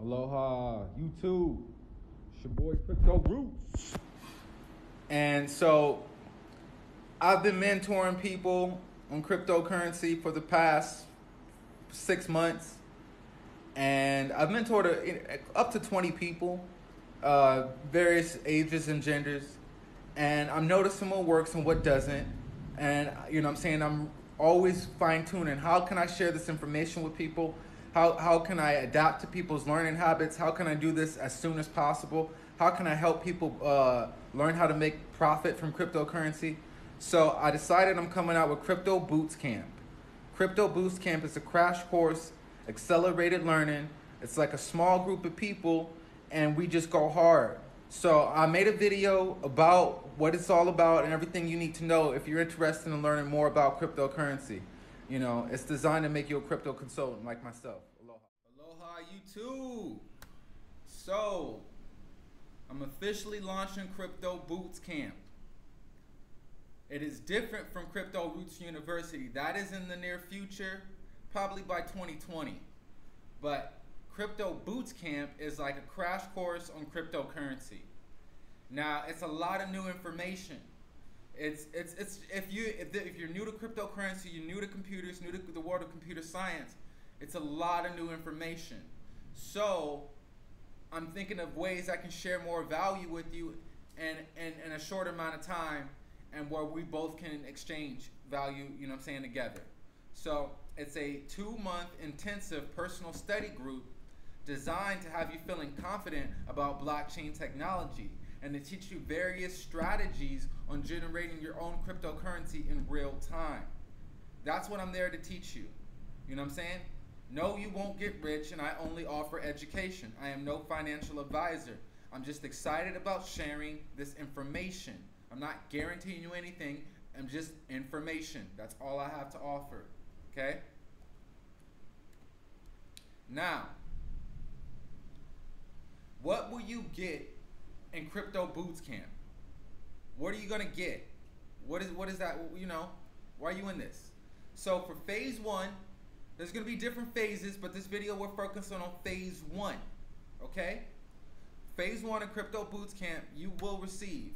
Aloha, YouTube. It's your boy Crypto Rootz. And so I've been mentoring people on cryptocurrency for the past six months. And I've mentored up to 20 people, uh, various ages and genders. And I'm noticing what works and what doesn't. And, you know, I'm saying I'm always fine tuning. How can I share this information with people? How, how can I adapt to people's learning habits? How can I do this as soon as possible? How can I help people uh, learn how to make profit from cryptocurrency? So I decided I'm coming out with Crypto Bootz Camp. Crypto Bootz Camp is a crash course, accelerated learning. It's like a small group of people, and we just go hard. So I made a video about what it's all about and everything you need to know if you're interested in learning more about cryptocurrency. You know, it's designed to make you a crypto consultant like myself. Aloha, YouTube. So, I'm officially launching Crypto Bootz Camp. It is different from Crypto Rootz University. That is in the near future, probably by 2020. But Crypto Bootz Camp is like a crash course on cryptocurrency. Now, it's a lot of new information. It's it's it's if you if, the, if you're new to cryptocurrency, you're new to computers, new to the world of computer science, it's a lot of new information. So, I'm thinking of ways I can share more value with you and in, in a short amount of time and where we both can exchange value, you know what I'm saying, together. So, it's a 2-month intensive personal study group designed to have you feeling confident about blockchain technology and to teach you various strategies on generating your own cryptocurrency in real time. That's what I'm there to teach you. You know what I'm saying? No, you won't get rich, and I only offer education. I am no financial advisor. I'm just excited about sharing this information. I'm not guaranteeing you anything. I'm just information. That's all I have to offer. Okay? Now, what will you get in Crypto Bootz Camp? What are you gonna get? What is what is that? You know, why are you in this? So for phase one, there's gonna be different phases, but this video we're focusing on phase one. Okay? Phase one of Crypto Bootz Camp, you will receive.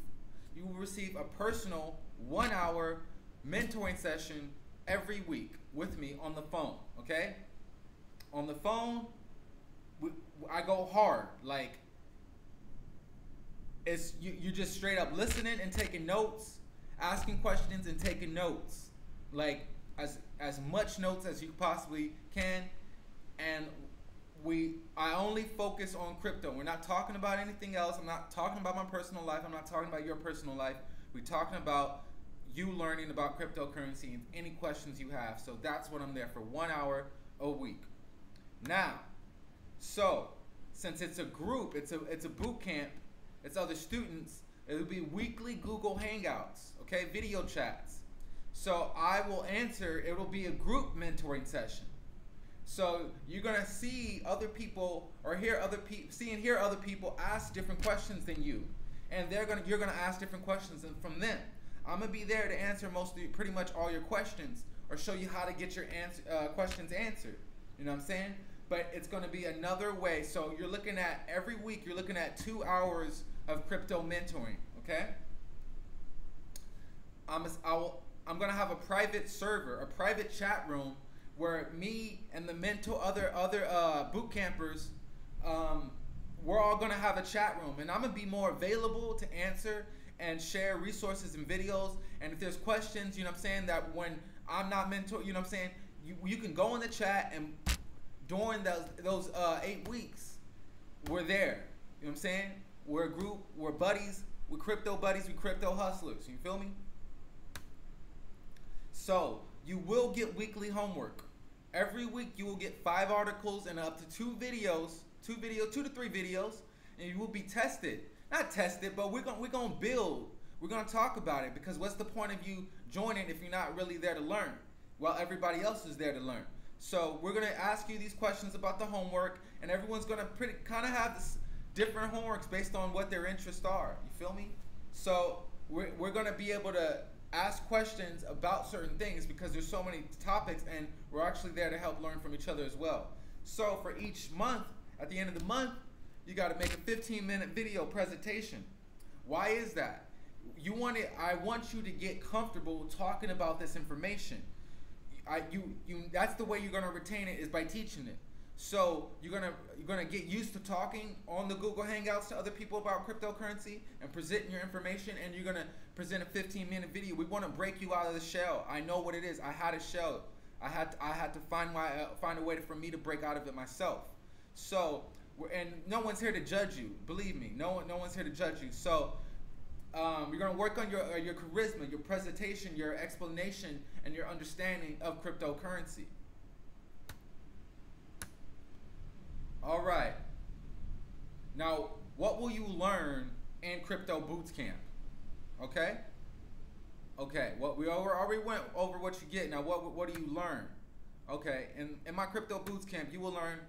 You will receive a personal one-hour mentoring session every week with me on the phone. Okay? On the phone, I go hard. Like it's you, you just straight up listening and taking notes, asking questions and taking notes. Like as as much notes as you possibly can. And we I only focus on crypto. We're not talking about anything else. I'm not talking about my personal life. I'm not talking about your personal life. We're talking about you learning about cryptocurrency and any questions you have. So that's what I'm there for one hour a week. Now, so since it's a group, it's a it's a boot camp it's other students. It'll be weekly Google Hangouts, okay, video chats. So I will answer, it will be a group mentoring session. So you're gonna see other people or hear other people, see and hear other people ask different questions than you, and they're gonna you're gonna ask different questions from them. I'm gonna be there to answer most of pretty much all your questions or show you how to get your answer, uh, questions answered. You know what I'm saying? But it's gonna be another way. So you're looking at every week. You're looking at two hours of crypto mentoring. Okay. I'm I will, I'm gonna have a private server, a private chat room where me and the mentor other other uh, boot campers, um, we're all gonna have a chat room, and I'm gonna be more available to answer and share resources and videos. And if there's questions, you know what I'm saying, that when I'm not mentor, you know what I'm saying, you, you can go in the chat and during those those uh, eight weeks, we're there. You know what I'm saying? We're a group, we're buddies, we're crypto buddies, we're crypto hustlers. You feel me? So you will get weekly homework. Every week you will get five articles and up to two videos, two video, two to three videos, and you will be tested. Not tested, but we're gonna we're gonna build. We're gonna talk about it because what's the point of you joining if you're not really there to learn? While everybody else is there to learn. So we're gonna ask you these questions about the homework, and everyone's gonna pretty kind of have this different homeworks based on what their interests are. You feel me? So we're, we're to be able to ask questions about certain things because there's so many topics and we're actually there to help learn from each other as well. So for each month, At the end of the month, you got to make a 15 minute video presentation. Why is that? You want it. I want you to get comfortable talking about this information. I you you. That's the way you're gonna retain it is by teaching it. So you're gonna you're gonna get used to talking on the Google Hangouts to other people about cryptocurrency and presenting your information, and you're gonna present a 15 minute video. We want to break you out of the shell. I know what it is. I had a shell. I had to, I had to find my uh, find a way to, for me to break out of it myself. So and no one's here to judge you. Believe me, no one no one's here to judge you. So um, you're gonna work on your uh, your charisma, your presentation, your explanation, and your understanding of cryptocurrency. All right. Now, what will you learn in Crypto Bootz Camp? Okay. Okay. What we over, already went over what you get. Now, what what do you learn? Okay. In in my Crypto Bootz Camp, you will learn.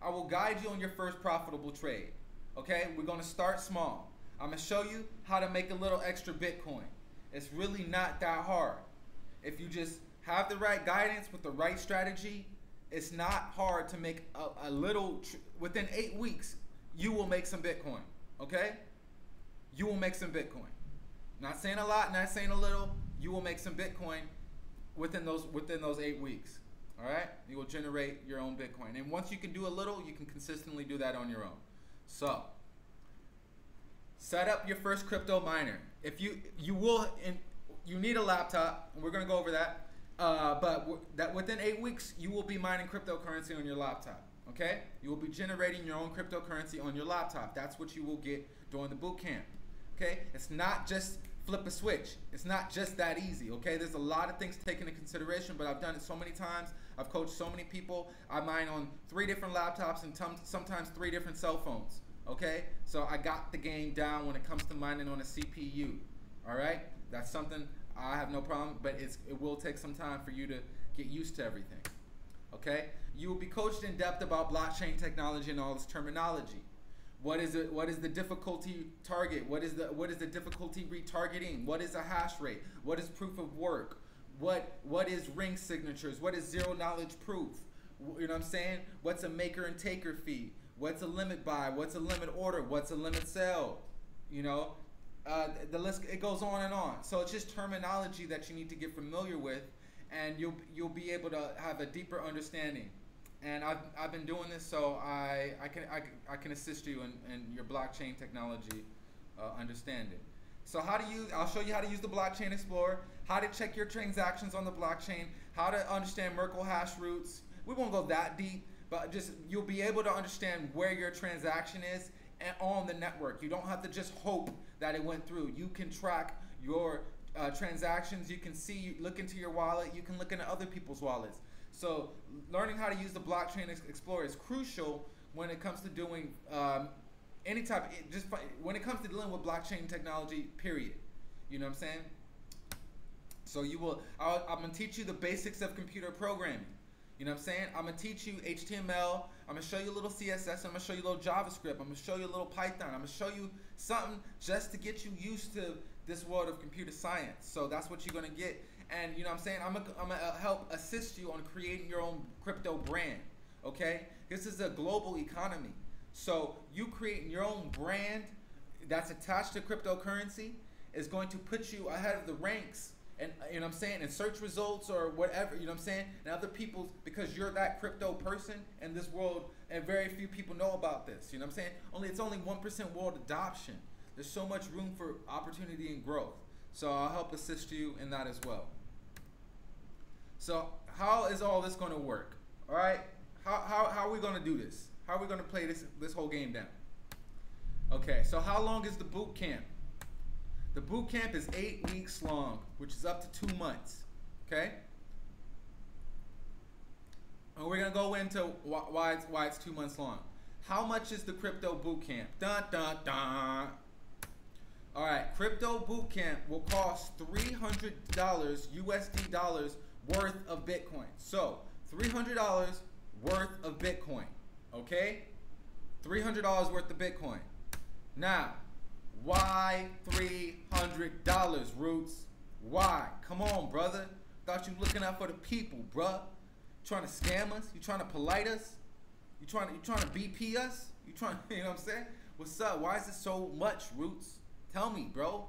I will guide you on your first profitable trade. Okay. We're gonna start small. I'm gonna show you how to make a little extra Bitcoin. It's really not that hard. If you just have the right guidance with the right strategy, it's not hard to make a, a little. Tr- within eight weeks, you will make some Bitcoin. Okay? You will make some Bitcoin. Not saying a lot, not saying a little. You will make some Bitcoin within those within those eight weeks. All right? You will generate your own Bitcoin, and once you can do a little, you can consistently do that on your own. So set up your first crypto miner. If you you will, in, you need a laptop, we're gonna go over that. Uh, but w- that within eight weeks, you will be mining cryptocurrency on your laptop. Okay, you will be generating your own cryptocurrency on your laptop. That's what you will get during the boot camp. Okay, it's not just flip a switch. It's not just that easy. Okay, there's a lot of things taken into consideration, but I've done it so many times. I've coached so many people. I mine on three different laptops and sometimes three different cell phones. Okay, so I got the game down when it comes to mining on a CPU. All right, that's something I have no problem, but it's it will take some time for you to get used to everything. Okay, you will be coached in depth about blockchain technology and all this terminology. What is it? What is the difficulty target? What is the what is the difficulty retargeting? What is a hash rate? What is proof of work? What what is ring signatures? What is zero knowledge proof? You know what I'm saying? What's a maker and taker fee? What's a limit buy? What's a limit order? What's a limit sell? You know, uh, the list it goes on and on. So it's just terminology that you need to get familiar with, and you'll you'll be able to have a deeper understanding. And I've, I've been doing this, so I, I can I, I can assist you in, in your blockchain technology uh, understanding. So how to use I'll show you how to use the blockchain explorer, how to check your transactions on the blockchain, how to understand Merkle hash roots. We won't go that deep, but just you'll be able to understand where your transaction is and on the network. You don't have to just hope that it went through. You can track your uh, transactions. You can see, look into your wallet. You can look into other people's wallets. So learning how to use the blockchain explorer is crucial when it comes to doing um, any type. Of, just when it comes to dealing with blockchain technology. Period. You know what I'm saying? So you will. i I'm gonna teach you the basics of computer programming. You know what I'm saying? I'm gonna teach you HTML. I'm gonna show you a little CSS. I'm gonna show you a little JavaScript. I'm gonna show you a little Python. I'm gonna show you something just to get you used to this world of computer science. So that's what you're gonna get. And you know what I'm saying? I'm gonna, I'm gonna uh, help assist you on creating your own crypto brand. Okay? This is a global economy. So you creating your own brand that's attached to cryptocurrency is going to put you ahead of the ranks and you know what I'm saying, and search results or whatever, you know what I'm saying, and other people's because you're that crypto person in this world, and very few people know about this. You know what I'm saying? Only it's only one percent world adoption. There's so much room for opportunity and growth. So I'll help assist you in that as well. So how is all this going to work? All right, how, how, how are we going to do this? How are we going to play this this whole game down? Okay, so how long is the boot camp? The boot camp is eight weeks long, which is up to two months. Okay? And we're gonna go into why it's why it's two months long. How much is the crypto boot camp? Dun dun dun. All right, crypto boot camp will cost three hundred dollars USD dollars worth of Bitcoin. So three hundred dollars worth of Bitcoin. Okay, three hundred dollars worth of Bitcoin. Now, why $300, Rootz? Why? Come on, brother. Thought you looking out for the people, bruh. Trying to scam us? You trying to polite us? You trying to you trying to BP us? You trying you know what I'm saying? What's up? Why is it so much, Rootz? Tell me, bro.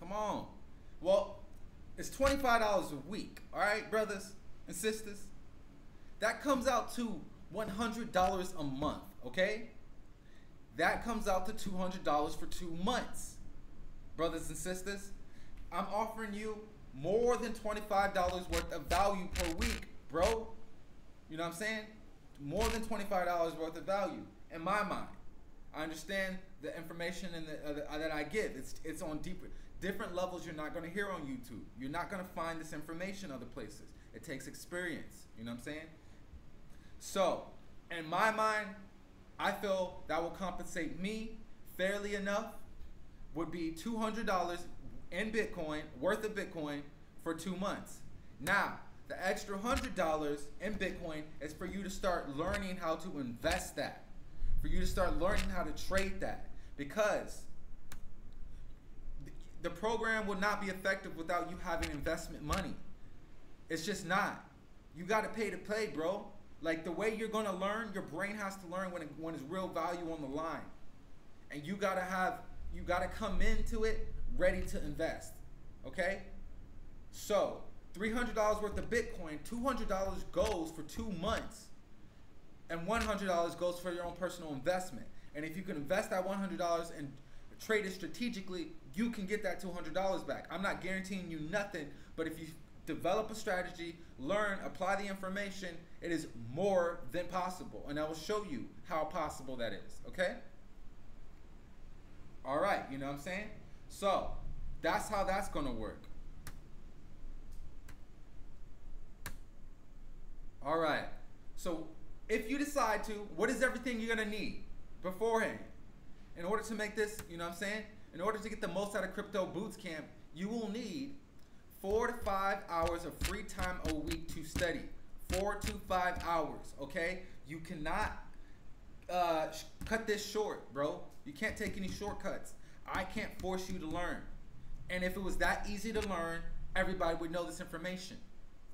Come on. Well, it's $25 a week, all right, brothers and sisters? That comes out to $100 a month, okay? That comes out to $200 for two months. Brothers and sisters, I'm offering you more than $25 worth of value per week, bro. You know what I'm saying? More than $25 worth of value in my mind. I understand the information and the, uh, that I give. It's it's on deeper different levels you're not going to hear on YouTube. You're not going to find this information other places. It takes experience. You know what I'm saying? So, in my mind, I feel that will compensate me fairly enough. Would be two hundred dollars in Bitcoin worth of Bitcoin for two months. Now, the extra hundred dollars in Bitcoin is for you to start learning how to invest that for you to start learning how to trade that because the program will not be effective without you having investment money. It's just not. You got to pay to play, bro. Like the way you're gonna learn, your brain has to learn when it, when there's real value on the line, and you gotta have you gotta come into it ready to invest. Okay. So three hundred dollars worth of Bitcoin, two hundred dollars goes for two months and $100 goes for your own personal investment. And if you can invest that $100 and trade it strategically, you can get that $200 back. I'm not guaranteeing you nothing, but if you develop a strategy, learn, apply the information, it is more than possible. And I will show you how possible that is, okay? All right, you know what I'm saying? So, that's how that's to work. All right. So, if you decide to, what is everything you're gonna need beforehand? In order to make this, you know what I'm saying? In order to get the most out of crypto bootz camp, you will need four to five hours of free time a week to study. Four to five hours, okay? You cannot uh, cut this short, bro. You can't take any shortcuts. I can't force you to learn. And if it was that easy to learn, everybody would know this information,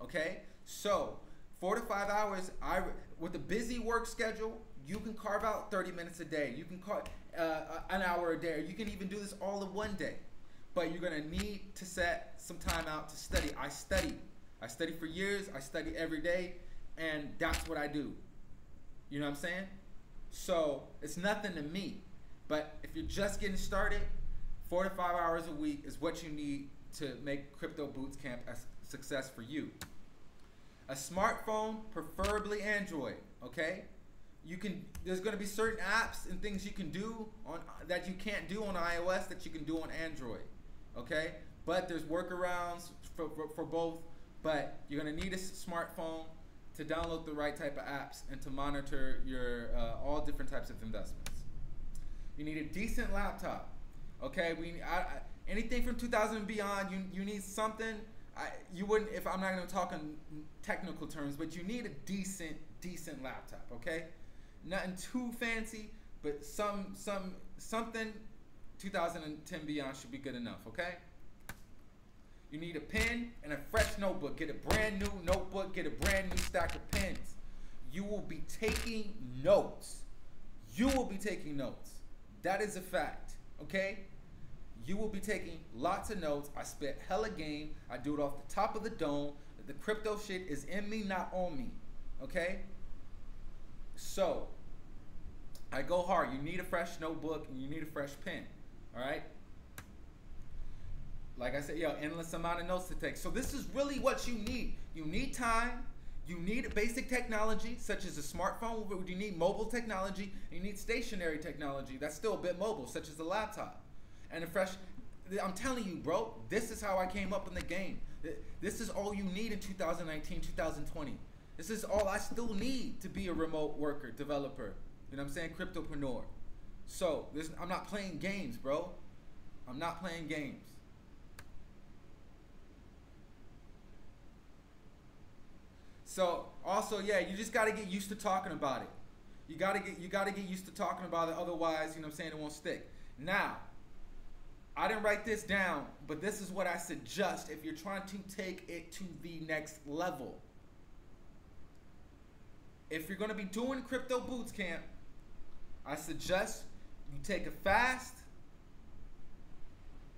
okay? So four to five hours. I with a busy work schedule, you can carve out 30 minutes a day. You can carve uh, an hour a day. Or You can even do this all in one day. But you're gonna need to set some time out to study. I study. I study for years. I study every day, and that's what I do. You know what I'm saying? So it's nothing to me. But if you're just getting started, four to five hours a week is what you need to make Crypto Bootz Camp a success for you a smartphone, preferably Android. Okay, you can. There's going to be certain apps and things you can do on that you can't do on iOS that you can do on Android. Okay, but there's workarounds for, for, for both. But you're to need a smartphone to download the right type of apps and to monitor your uh, all different types of investments. You need a decent laptop. Okay, we I, I, anything from 2000 and beyond. You you need something I, you wouldn't if I'm not to talk in technical terms, but you need a decent decent laptop, okay? Nothing too fancy, but some some something 2010 beyond should be good enough, okay? You need a pen and a fresh notebook. Get a brand new notebook, get a brand new stack of pens. You will be taking notes. You will be taking notes. That is a fact, okay? You will be taking lots of notes. I spit hella game. I do it off the top of the dome. The crypto shit is in me, not on me. Okay? So, I go hard. You need a fresh notebook and you need a fresh pen. All right? Like I said, yo, endless amount of notes to take. So this is really what you need. You need time. You need basic technology such as a smartphone. You need mobile technology. You need stationary technology that's still a bit mobile, such as a laptop and a fresh. I'm telling you, bro, this is how I came up in the game. This is all you need in 2019, 2020. This is all I still need to be a remote worker, developer. You know what I'm saying? Cryptopreneur. So, this, I'm not playing games, bro. I'm not playing games. So, also, yeah, you just got to get used to talking about it. You got to get you got to get used to talking about it otherwise, you know what I'm saying, it won't stick. Now, I didn't write this down, but this is what I suggest if you're trying to take it to the next level. if you're gonna be doing crypto bootz camp, I suggest you take a fast,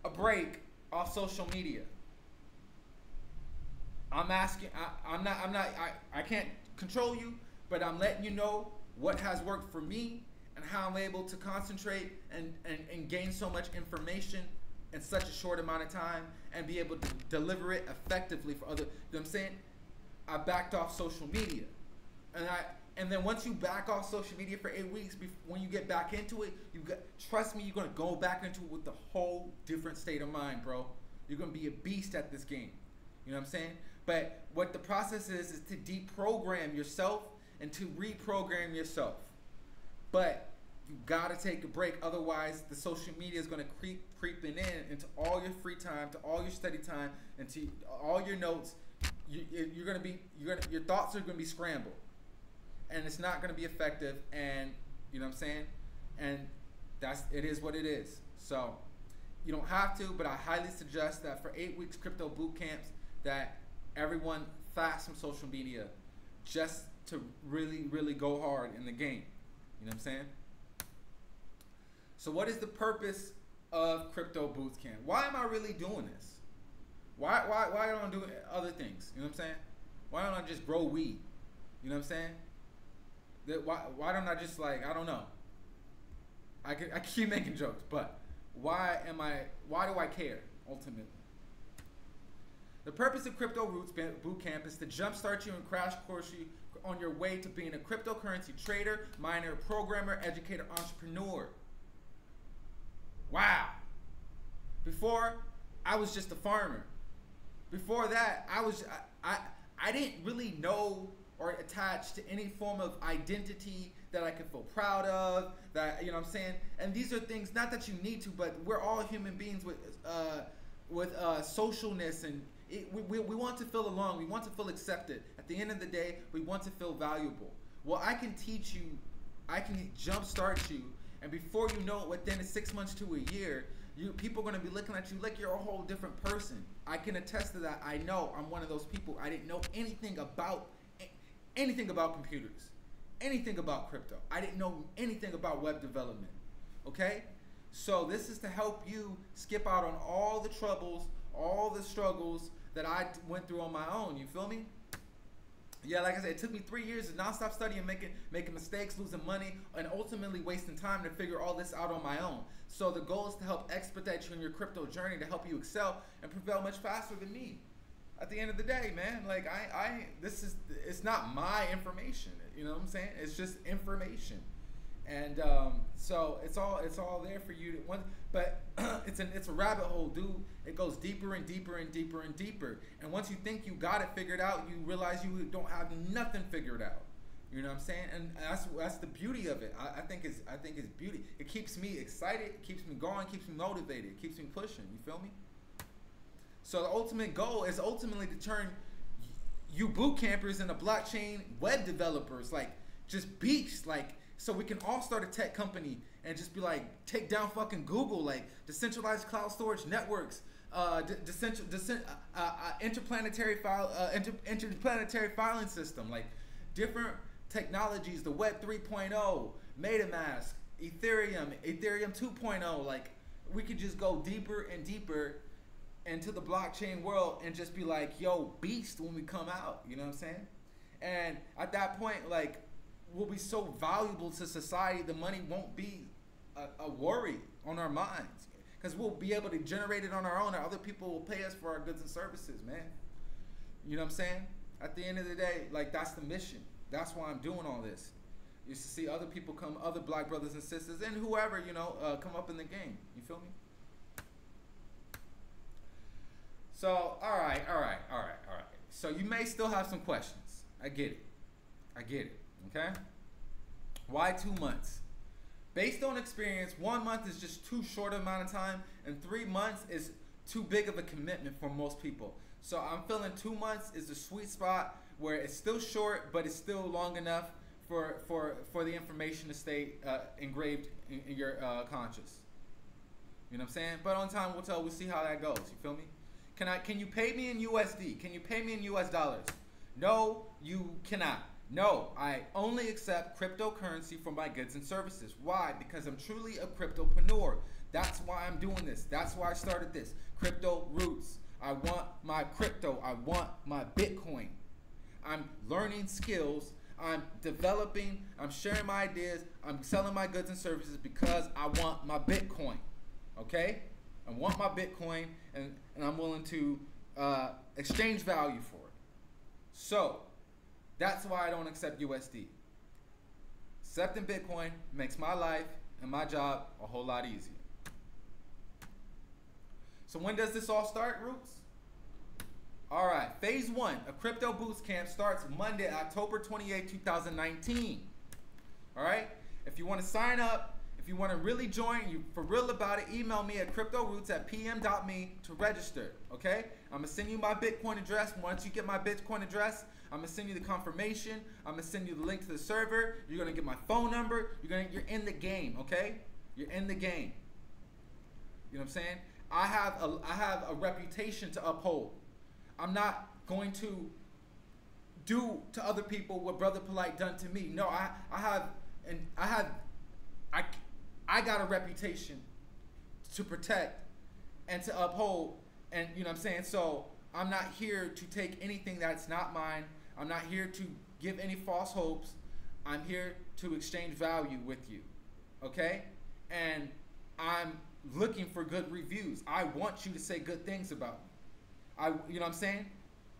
a break off social media. I'm asking. I, I'm not. I'm not. I, I can't control you, but I'm letting you know what has worked for me and how I'm able to concentrate and, and, and gain so much information in such a short amount of time and be able to deliver it effectively for other. You know what I'm saying? I backed off social media, and I and then once you back off social media for eight weeks, when you get back into it, you got trust me, you're gonna go back into it with a whole different state of mind, bro. You're gonna be a beast at this game. You know what I'm saying? But what the process is is to deprogram yourself and to reprogram yourself. But you gotta take a break, otherwise the social media is gonna creep creeping in into all your free time, to all your study time, and to all your notes. You, you're gonna be you're gonna your thoughts are gonna be scrambled and it's not going to be effective. And you know what I'm saying? And that's it is what it is. So you don't have to, but I highly suggest that for eight weeks crypto boot camps that everyone fast from social media just to really, really go hard in the game. You know what I'm saying? So what is the purpose of crypto boot camp? Why am I really doing this? Why why why don't I do other things? You know what I'm saying? Why don't I just grow weed? You know what I'm saying? Why why don't I just like I don't know. I I keep making jokes, but why am I? Why do I care ultimately? The purpose of Crypto Rootz Bootcamp is to jumpstart you and crash course you on your way to being a cryptocurrency trader, miner, programmer, educator, entrepreneur. Wow. Before, I was just a farmer. Before that, I was I, I, I didn't really know or attached to any form of identity that I can feel proud of, that you know what I'm saying? And these are things not that you need to, but we're all human beings with uh, with uh, socialness and it, we, we, we want to feel alone. We want to feel accepted. At the end of the day, we want to feel valuable. Well, I can teach you, I can jumpstart you, and before you know it, within six months to a year, you people are going to be looking at you like you're a whole different person. I can attest to that. I know I'm one of those people. I didn't know anything about anything about computers, anything about crypto. I didn't know anything about web development. Okay? So this is to help you skip out on all the troubles, all the struggles that I went through on my own. You feel me? Yeah, like I said, it took me three years of nonstop studying, making making mistakes, losing money, and ultimately wasting time to figure all this out on my own. So the goal is to help expedite you in your crypto journey to help you excel and prevail much faster than me at the end of the day, man, like I, I, this is, it's not my information. You know what I'm saying? It's just information, and um, so it's all, it's all there for you to. But it's an, it's a rabbit hole, dude. It goes deeper and deeper and deeper and deeper. And once you think you got it figured out, you realize you don't have nothing figured out. You know what I'm saying? And that's that's the beauty of it. I, I think it's I think it's beauty. It keeps me excited, it keeps me going, keeps me motivated, keeps me pushing. You feel me? So the ultimate goal is ultimately to turn you boot campers into blockchain web developers, like just beasts, like so we can all start a tech company and just be like take down fucking Google, like decentralized cloud storage networks, uh, decentral, decent, uh, uh, interplanetary file, uh, inter, interplanetary filing system, like different technologies, the Web 3.0, MetaMask, Ethereum, Ethereum 2.0, like we could just go deeper and deeper into the blockchain world and just be like, yo, beast when we come out. You know what I'm saying? And at that point, like, we'll be so valuable to society, the money won't be a, a worry on our minds. Because we'll be able to generate it on our own, and other people will pay us for our goods and services, man. You know what I'm saying? At the end of the day, like, that's the mission. That's why I'm doing all this. You see other people come, other black brothers and sisters, and whoever, you know, uh, come up in the game. You feel me? So, all right, all right, all right, all right. So you may still have some questions. I get it. I get it. Okay? Why two months? Based on experience, one month is just too short amount of time, and three months is too big of a commitment for most people. So I'm feeling two months is the sweet spot where it's still short, but it's still long enough for for for the information to stay uh, engraved in, in your uh, conscious. You know what I'm saying? But on time we'll tell. We'll see how that goes. You feel me? Can I? Can you pay me in USD? Can you pay me in US dollars? No, you cannot. No, I only accept cryptocurrency for my goods and services. Why? Because I'm truly a cryptopreneur. That's why I'm doing this. That's why I started this. Crypto rootz. I want my crypto. I want my Bitcoin. I'm learning skills. I'm developing. I'm sharing my ideas. I'm selling my goods and services because I want my Bitcoin. Okay? I want my Bitcoin and, and I'm willing to uh, exchange value for it. So, that's why I don't accept USD. Accepting Bitcoin makes my life and my job a whole lot easier. So when does this all start, Rootz? All right, phase one of Crypto Bootz Camp starts Monday, October 28, 2019. All right, if you want to sign up, if you want to really join, you for real about it, email me at cryptorootz at pm.me to register. Okay, I'm gonna send you my Bitcoin address. Once you get my Bitcoin address, I'm gonna send you the confirmation. I'm gonna send you the link to the server. You're gonna get my phone number. You're gonna you're in the game, okay? You're in the game. You know what I'm saying? I have a I have a reputation to uphold. I'm not going to do to other people what Brother Polite done to me. No, I I have and I have I I got a reputation to protect and to uphold and you know what I'm saying? So I'm not here to take anything that's not mine. I'm not here to give any false hopes. I'm here to exchange value with you. Okay? And I'm looking for good reviews. I want you to say good things about me. I you know what I'm saying?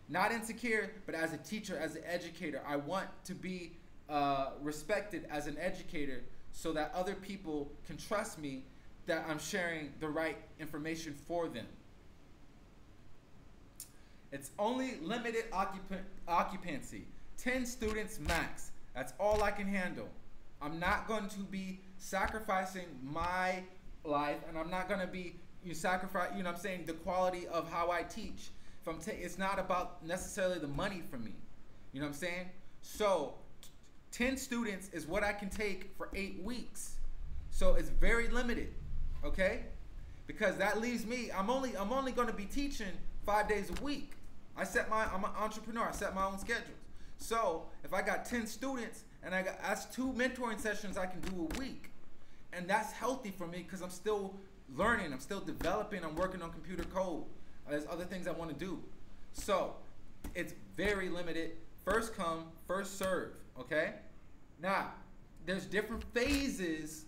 Not insecure, but as a teacher, as an educator, I want to be uh, respected as an educator so that other people can trust me that I'm sharing the right information for them. It's only limited occupancy, 10 students max. That's all I can handle. I'm not going to be sacrificing my life and I'm not going to be you sacrifice, you know I'm saying, the quality of how I teach. If I'm it's not about necessarily the money for me. You know what I'm saying? So 10 students is what I can take for 8 weeks. So it's very limited. Okay? Because that leaves me I'm only I'm only going to be teaching 5 days a week. I set my I'm an entrepreneur. I set my own schedules. So if I got 10 students and I got that's two mentoring sessions I can do a week. And that's healthy for me because I'm still learning, I'm still developing, I'm working on computer code. There's other things I want to do. So it's very limited. First come, first serve. Okay? Now, there's different phases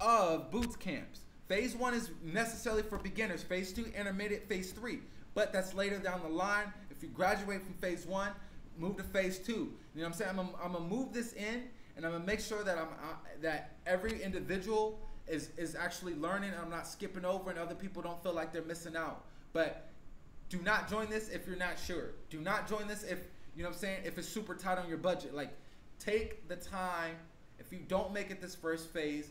of boot camps. Phase one is necessarily for beginners. Phase two, intermediate. Phase three, but that's later down the line. If you graduate from phase one, move to phase two. You know what I'm saying? I'm gonna, I'm gonna move this in, and I'm gonna make sure that I'm uh, that every individual is is actually learning. I'm not skipping over, and other people don't feel like they're missing out. But do not join this if you're not sure. Do not join this if you know what I'm saying. If it's super tight on your budget, like take the time. If you don't make it this first phase,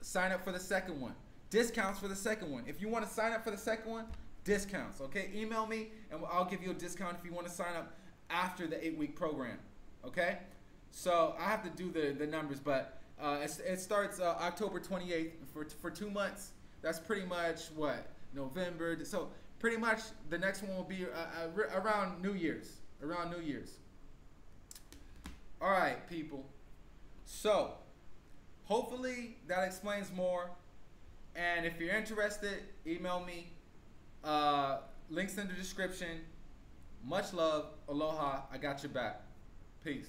sign up for the second one. Discounts for the second one. If you want to sign up for the second one, discounts. Okay, email me and I'll give you a discount if you want to sign up after the eight week program. Okay, so I have to do the the numbers, but uh, it, starts uh, October 28th for for two months. That's pretty much what November. So pretty much the next one will be uh, uh around New Year's. Around New Year's. All right, people. So hopefully that explains more. And if you're interested, email me uh, links in the description. Much love. Aloha. I got your back. Peace.